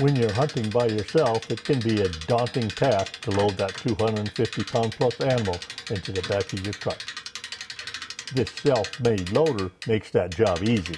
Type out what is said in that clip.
When you're hunting by yourself, it can be a daunting task to load that 250 pound plus animal into the back of your truck. This self-made loader makes that job easy.